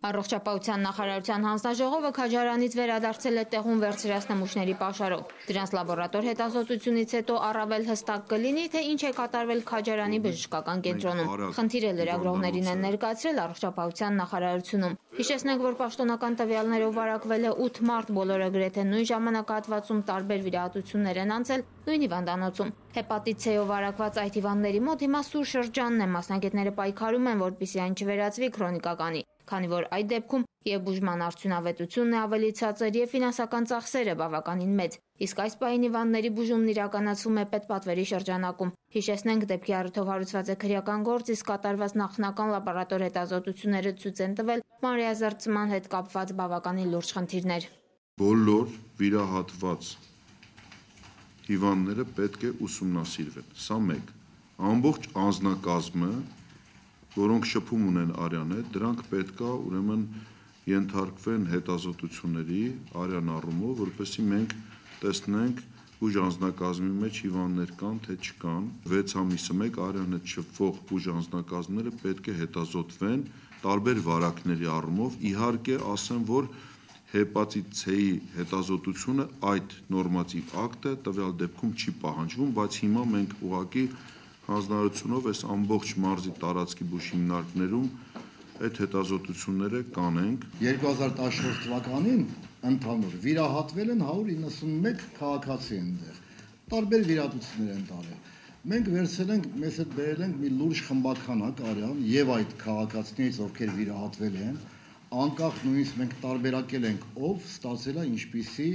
Առողջապահության նախարարության հանձնաժողովը քաջարանից վերադարձել է տեղում վերցրած նմուշների պաշարով։ Դրանց լաբորատոր հետազոտությունից հետո առավել հստակ կլինի, թե ինչ է կատարվել քաջարանի բժշկական կենտրոնում։ Խնդիրը լրագրողներին են ներկայացրել առողջապահության նախարարությունում։ Հիշեցնենք, որ պաշտոնական տվյալներով վարակվել է 8 մարտ, բոլորը գրեթե նույն ժամանակահատվածում տարբեր վիրահատություններ են անցել նույն հիվանդանոցում։ Հեպատիտ C-ով վարակված այդ հիվանդների մոտ հիմա սուր շրջանն է, մասնագետները պայքարում են, որպեսզի այն չվերածվի քրոնիկականի քանի որ այդ դեպքում եւ բուժման արդյունավետությունն է ավելի ցածր եւ ֆինանսական ծախսերը բավականին մեծ։ Իսկ այս պահին հիվանդների բուժումն իրականացվում է պետպատվերի շրջանակում։ Հիշեցնենք, դեպքի առիթով հարուցված է քրեական գործ, իսկ կատարված նախնական լաբորատոր հետազոտությունները ցույց են տվել մանրեազերծման հետ կապված բավականին լուրջ խնդիրներ։ Բոլոր վիրահատված հիվանդները պետք է ուսումնասիրվեն։ Սա մեկ։ Ամբողջ անձնակազմը որոնք շփում ունեն արյան հետ, դրանք պետքա ուրեմն ենթարկվեն հետազոտությունների արյան առումով, որպեսզի մենք տեսնենք ուժ անձնակազմի մեջ հիվանդներ կան թե չկան 6 ամիսը մեկ արյան հետ շփվող ուժ անձնակազմները պետք է հետազոտվեն տարբեր վարակների առումով իհարկե ասեմ որ հեպատիտ C-ի հետազոտությունը այդ նորմատիվ ակտը տվյալ դեպքում չի պահանջվում, բայց հիմա մենք ուղակի հանձնարարությունով այս ամբողջ մարզի տարածքի բուժ հիմնարկներում այդ հետազոտությունները կանենք 2014 թվականին ընդհանուր վիրահատվել են 191 քաղաքացի այնտեղ տարբեր վիրահատություններ են տարել մենք վերցել ենք մեզ հետ բերել ենք մի լուրջ խմբականակ արյան եւ այդ քաղաքացիներից ովքեր վիրահատվել են անկախ նույնիսկ մենք տարբերակել ենք ով ստացել է ինչպիսի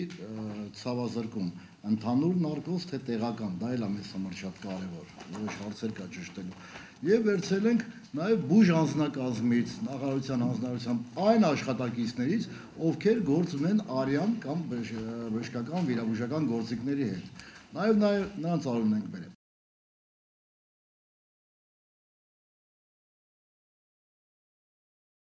ցավազրկում ընդհանուր նարկոզ թե տեղական դա էլ է մեզ համար շատ կարևոր որոշ հարցեր կա ճշտելու եւ վերցել ենք նաեւ բուժ անձնակազմից նախարարության հանձնարարությամբ այն աշխատակիցներից ովքեր գործ ունեն արյան կամ բժշկական վիրաբուժական գործիքների հետ նաեւ նաեւ նրանց արուն ենք բերել